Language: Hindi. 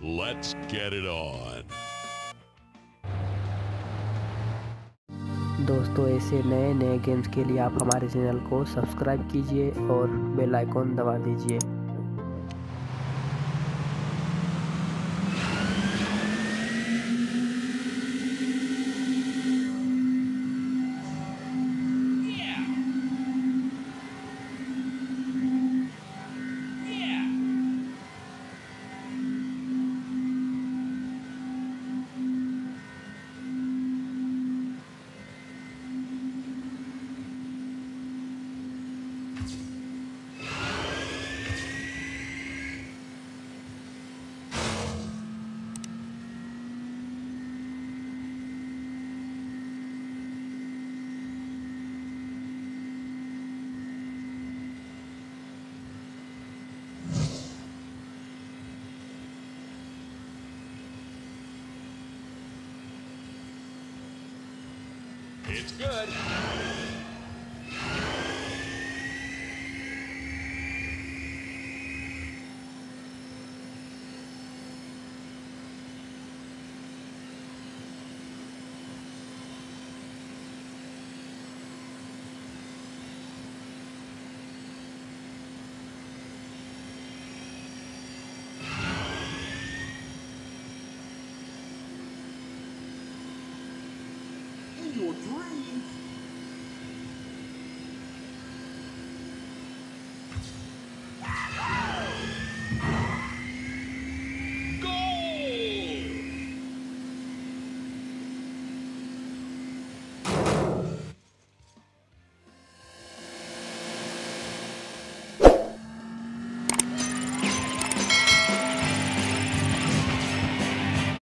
Let's get it on. दोस्तों, ऐसे नए नए गेम्स के लिए आप हमारे चैनल को सब्सक्राइब कीजिए और बेल आइकॉन दबा दीजिए It's good. Your dreams,